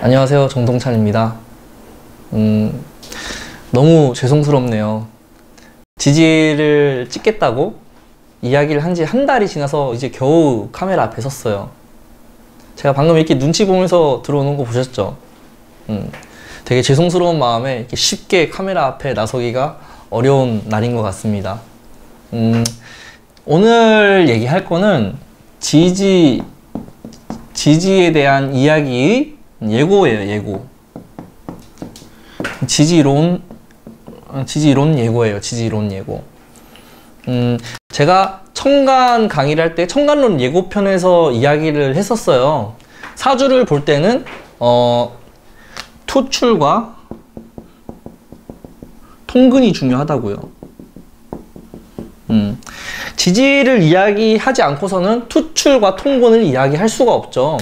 안녕하세요. 정동찬입니다. 음, 너무 죄송스럽네요. 지지를 찍겠다고 이야기를 한 지 한 달이 지나서 이제 겨우 카메라 앞에 섰어요. 제가 방금 이렇게 눈치 보면서 들어오는 거 보셨죠? 음, 되게 죄송스러운 마음에 쉽게 카메라 앞에 나서기가 어려운 날인 것 같습니다. 음, 오늘 얘기할 거는 지지, 지지에 대한 이야기의 예고예요, 예고. 지지론, 지지론 예고예요, 지지론 예고. 음, 제가 청간 강의를 할 때 청간론 예고편에서 이야기를 했었어요. 사주를 볼 때는, 어, 투출과 통근이 중요하다고요. 음, 지지를 이야기하지 않고서는 투출과 통근을 이야기할 수가 없죠.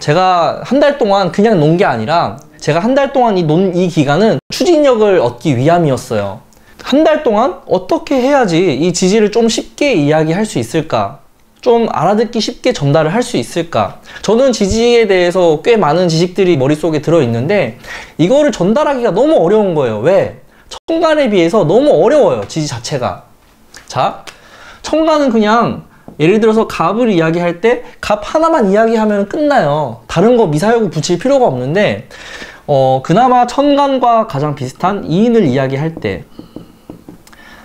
제가 한 달 동안 그냥 논 게 아니라 제가 한 달 동안 이 논 이 기간은 추진력을 얻기 위함이었어요. 한 달 동안 어떻게 해야지 이 지지를 좀 쉽게 이야기할 수 있을까? 좀 알아듣기 쉽게 전달을 할 수 있을까? 저는 지지에 대해서 꽤 많은 지식들이 머릿속에 들어있는데 이거를 전달하기가 너무 어려운 거예요. 왜? 청간에 비해서 너무 어려워요. 지지 자체가. 자, 청간은 그냥 예를 들어서 값을 이야기할 때값 하나만 이야기하면 끝나요. 다른 거 미사여구 붙일 필요가 없는데 어, 그나마 천간과 가장 비슷한 이인을 이야기할 때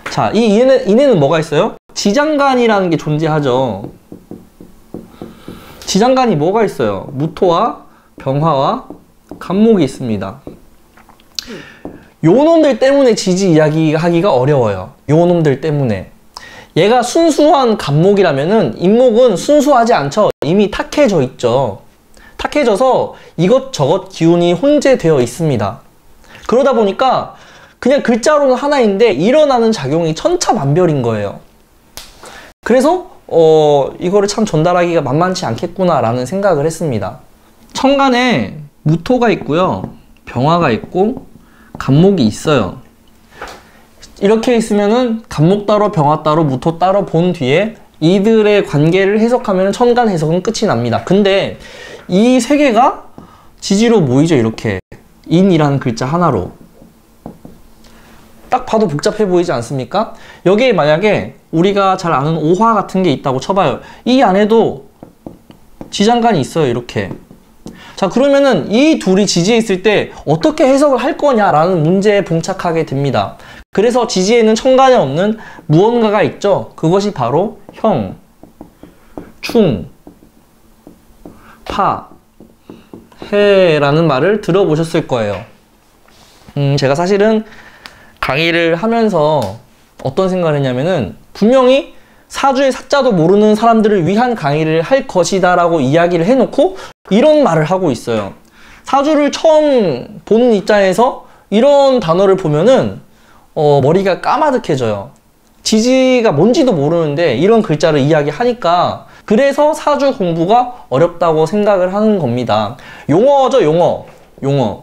자, 이 이인은, 이인은 뭐가 있어요? 지장간이라는 게 존재하죠. 지장간이 뭐가 있어요? 무토와 병화와 간목이 있습니다. 요 놈들 때문에 지지 이야기 하기가 어려워요. 요 놈들 때문에. 얘가 순수한 간목이라면은 인목은 순수하지 않죠. 이미 탁해져 있죠. 탁해져서 이것저것 기운이 혼재되어 있습니다. 그러다 보니까 그냥 글자로는 하나인데 일어나는 작용이 천차만별인 거예요. 그래서 어 이거를 참 전달하기가 만만치 않겠구나라는 생각을 했습니다. 천간에 무토가 있고요. 병화가 있고 간목이 있어요. 이렇게 있으면은 간목 따로 병화 따로 무토 따로 본 뒤에 이들의 관계를 해석하면 천간 해석은 끝이 납니다. 근데 이 세 개가 지지로 모이죠 이렇게 인이라는 글자 하나로 딱 봐도 복잡해 보이지 않습니까? 여기에 만약에 우리가 잘 아는 오화 같은 게 있다고 쳐봐요. 이 안에도 지장간이 있어요 이렇게 자 그러면은 이 둘이 지지에 있을 때 어떻게 해석을 할 거냐라는 문제에 봉착하게 됩니다. 그래서 지지에는 천간에 없는 무언가가 있죠. 그것이 바로 형, 충, 파, 해라는 말을 들어보셨을 거예요. 음, 제가 사실은 강의를 하면서 어떤 생각을 했냐면은 분명히 사주의 사자도 모르는 사람들을 위한 강의를 할 것이다 라고 이야기를 해놓고 이런 말을 하고 있어요. 사주를 처음 보는 입장에서 이런 단어를 보면은 어, 머리가 까마득해져요. 지지가 뭔지도 모르는데 이런 글자를 이야기하니까 그래서 사주 공부가 어렵다고 생각을 하는 겁니다. 용어죠, 용어. 용어.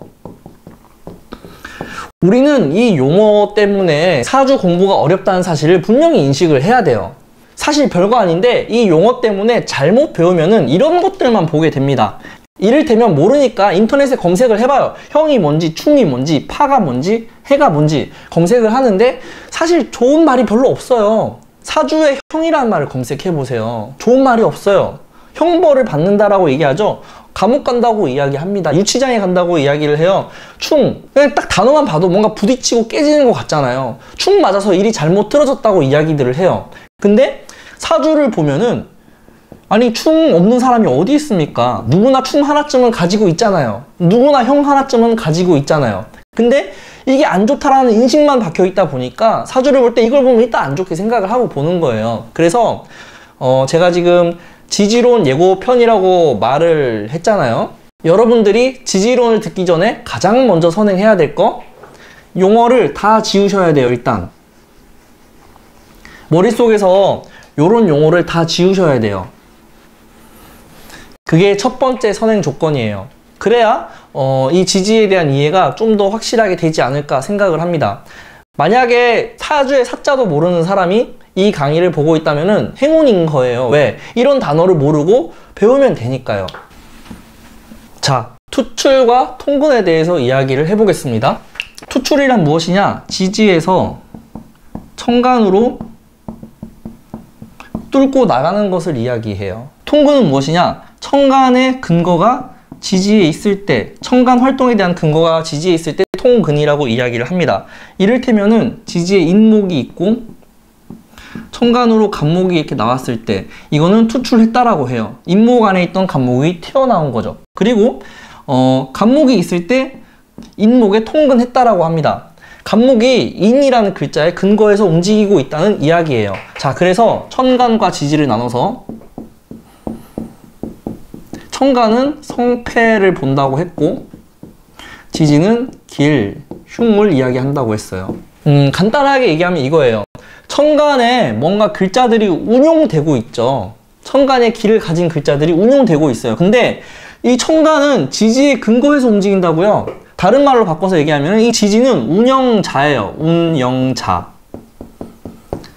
우리는 이 용어 때문에 사주 공부가 어렵다는 사실을 분명히 인식을 해야 돼요. 사실 별거 아닌데 이 용어 때문에 잘못 배우면은 이런 것들만 보게 됩니다. 이를테면 모르니까 인터넷에 검색을 해봐요. 형이 뭔지, 충이 뭔지, 파가 뭔지, 해가 뭔지 검색을 하는데 사실 좋은 말이 별로 없어요. 사주의 형이라는 말을 검색해보세요. 좋은 말이 없어요. 형벌을 받는다라고 얘기하죠. 감옥 간다고 이야기합니다. 유치장에 간다고 이야기를 해요. 충. 그냥 딱 단어만 봐도 뭔가 부딪히고 깨지는 것 같잖아요. 충 맞아서 일이 잘못 틀어졌다고 이야기들을 해요. 근데 사주를 보면은 아니 충 없는 사람이 어디 있습니까? 누구나 충 하나쯤은 가지고 있잖아요. 누구나 형 하나쯤은 가지고 있잖아요. 근데 이게 안 좋다라는 인식만 박혀 있다 보니까 사주를 볼 때 이걸 보면 일단 안 좋게 생각을 하고 보는 거예요. 그래서 어 제가 지금 지지론 예고편이라고 말을 했잖아요. 여러분들이 지지론을 듣기 전에 가장 먼저 선행해야 될 거 용어를 다 지우셔야 돼요, 일단. 머릿속에서 요런 용어를 다 지우셔야 돼요. 그게 첫 번째 선행 조건이에요. 그래야 어, 이 지지에 대한 이해가 좀 더 확실하게 되지 않을까 생각을 합니다. 만약에 사주의 사자도 모르는 사람이 이 강의를 보고 있다면 행운인 거예요. 왜? 이런 단어를 모르고 배우면 되니까요. 자, 투출과 통근에 대해서 이야기를 해보겠습니다. 투출이란 무엇이냐? 지지에서 청간으로 뚫고 나가는 것을 이야기해요. 통근은 무엇이냐? 청간의 근거가 지지에 있을 때, 청간 활동에 대한 근거가 지지에 있을 때 통근이라고 이야기를 합니다. 이를테면은 지지에 인목이 있고 청간으로 간목이 이렇게 나왔을 때 이거는 투출했다라고 해요. 인목 안에 있던 간목이 튀어나온 거죠. 그리고 어, 간목이 있을 때 인목에 통근했다라고 합니다. 간목이 인이라는 글자에 근거해서 움직이고 있다는 이야기예요. 자, 그래서 천간과 지지를 나눠서 천간은 성패를 본다고 했고 지지는 길, 흉을 이야기한다고 했어요. 음, 간단하게 얘기하면 이거예요. 천간에 뭔가 글자들이 운용되고 있죠. 천간에 길을 가진 글자들이 운용되고 있어요. 근데 이 천간은 지지에 근거해서 움직인다고요. 다른 말로 바꿔서 얘기하면 이 지지는 운영자예요. 운영자.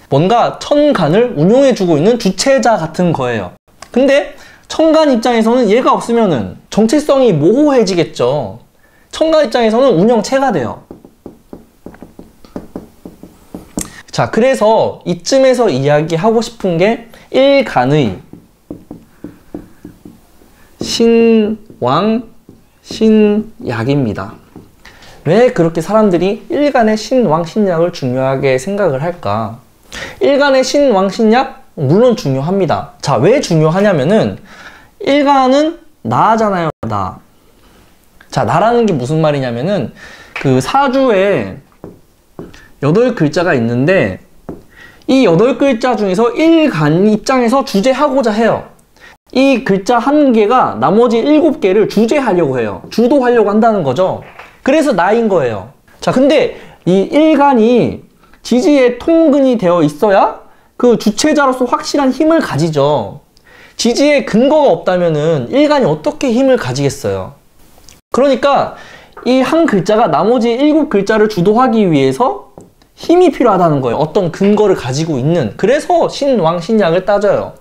뭔가 천간을 운용해주고 있는 주체자 같은 거예요. 근데 천간 입장에서는 얘가 없으면은 정체성이 모호해지겠죠. 천간 입장에서는 운영체가 돼요. 자, 그래서 이쯤에서 이야기하고 싶은 게 일간의 신왕 신약입니다. 왜 그렇게 사람들이 일간의 신왕 신약을 중요하게 생각을 할까? 일간의 신왕 신약 물론 중요합니다. 자, 왜 중요하냐면은 일간은 나잖아요, 나. 자, 나라는 게 무슨 말이냐면은 그 사주에 여덟 글자가 있는데 이 여덟 글자 중에서 일간 입장에서 주제하고자 해요. 이 글자 한 개가 나머지 일곱 개를 주제하려고 해요. 주도하려고 한다는 거죠. 그래서 나인 거예요. 자, 근데 이 일간이 지지에 통근이 되어 있어야 그 주체자로서 확실한 힘을 가지죠. 지지에 근거가 없다면은 일간이 어떻게 힘을 가지겠어요? 그러니까 이 한 글자가 나머지 일곱 글자를 주도하기 위해서 힘이 필요하다는 거예요. 어떤 근거를 가지고 있는. 그래서 신왕, 신약을 따져요.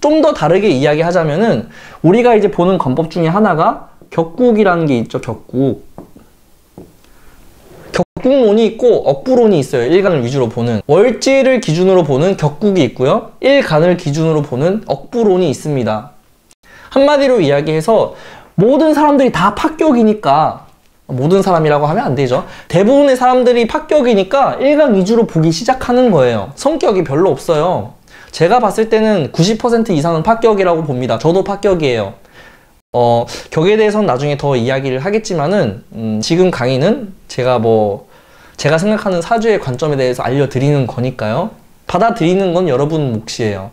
좀 더 다르게 이야기하자면은 우리가 이제 보는 관법 중에 하나가 격국이라는 게 있죠. 격국. 격국론이 있고 억부론이 있어요. 일간을 위주로 보는. 월지를 기준으로 보는 격국이 있고요. 일간을 기준으로 보는 억부론이 있습니다. 한마디로 이야기해서 모든 사람들이 다 파격이니까 모든 사람이라고 하면 안 되죠. 대부분의 사람들이 파격이니까 일간 위주로 보기 시작하는 거예요. 성격이 별로 없어요. 제가 봤을 때는 90% 이상은 파격이라고 봅니다. 저도 파격이에요. 어, 격에 대해서는 나중에 더 이야기를 하겠지만은, 음, 지금 강의는 제가 뭐, 제가 생각하는 사주의 관점에 대해서 알려드리는 거니까요. 받아들이는 건 여러분 몫이에요.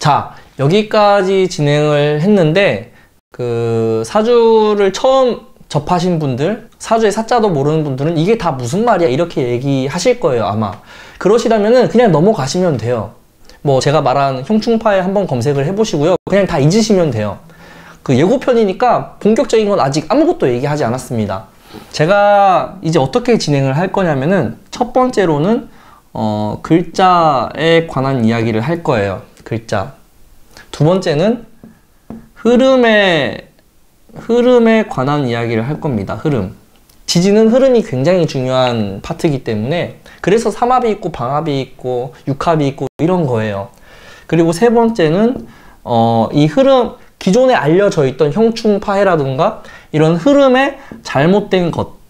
자, 여기까지 진행을 했는데, 그 사주를 처음 접하신 분들, 사주의 사자도 모르는 분들은 이게 다 무슨 말이야 이렇게 얘기하실 거예요 아마. 그러시다면은 그냥 넘어가시면 돼요. 뭐 제가 말한 형충파에 한번 검색을 해보시고요. 그냥 다 잊으시면 돼요. 그 예고편이니까 본격적인 건 아직 아무것도 얘기하지 않았습니다. 제가 이제 어떻게 진행을 할 거냐면은 첫 번째로는 어, 글자에 관한 이야기를 할 거예요. 글자. 두 번째는 흐름에 흐름에 관한 이야기를 할 겁니다. 흐름. 지지는 흐름이 굉장히 중요한 파트이기 때문에 그래서 삼합이 있고 방합이 있고 육합이 있고 이런 거예요. 그리고 세 번째는 어, 이 흐름 기존에 알려져 있던 형충파해라든가 이런 흐름의 잘못된 것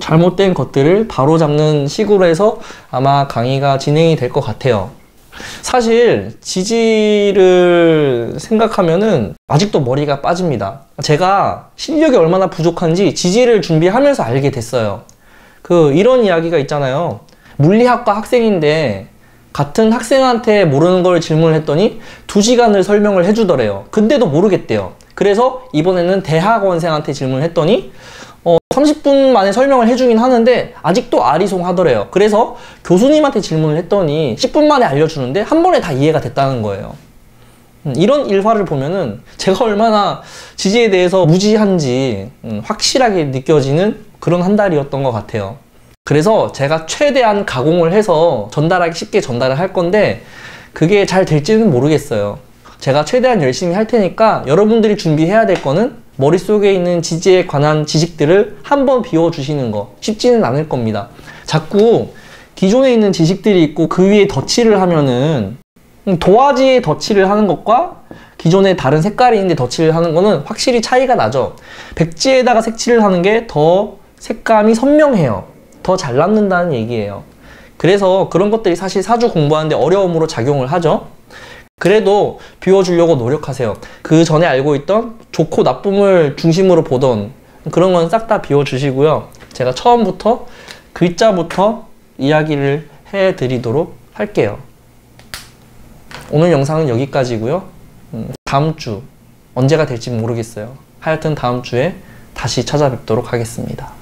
잘못된 것들을 바로잡는 식으로 해서 아마 강의가 진행이 될 것 같아요. 사실 지지를 생각하면은 아직도 머리가 빠집니다. 제가 실력이 얼마나 부족한지 지지를 준비하면서 알게 됐어요. 그 이런 이야기가 있잖아요. 물리학과 학생인데 같은 학생한테 모르는 걸 질문을 했더니 두시간을 설명을 해주더래요. 근데도 모르겠대요. 그래서 이번에는 대학원생한테 질문을 했더니 어, 30분 만에 설명을 해주긴 하는데 아직도 아리송하더래요. 그래서 교수님한테 질문을 했더니 10분 만에 알려주는데 한 번에 다 이해가 됐다는 거예요. 음, 이런 일화를 보면은 제가 얼마나 지지에 대해서 무지한지 음, 확실하게 느껴지는 그런 한 달이었던 것 같아요. 그래서 제가 최대한 가공을 해서 전달하기 쉽게 전달을 할 건데 그게 잘 될지는 모르겠어요. 제가 최대한 열심히 할 테니까 여러분들이 준비해야 될 거는 머릿속에 있는 지지에 관한 지식들을 한번 비워주시는 거 쉽지는 않을 겁니다. 자꾸 기존에 있는 지식들이 있고 그 위에 덧칠을 하면은 도화지에 덧칠을 하는 것과 기존에 다른 색깔이 있는데 덧칠을 하는 거는 확실히 차이가 나죠. 백지에다가 색칠을 하는 게 더 색감이 선명해요. 더 잘 남는다는 얘기예요. 그래서 그런 것들이 사실 사주 공부하는데 어려움으로 작용을 하죠. 그래도 비워주려고 노력하세요. 그 전에 알고 있던 좋고 나쁨을 중심으로 보던 그런 건 싹 다 비워주시고요. 제가 처음부터 글자부터 이야기를 해드리도록 할게요. 오늘 영상은 여기까지고요. 음, 다음 주 언제가 될지 모르겠어요. 하여튼 다음 주에 다시 찾아뵙도록 하겠습니다.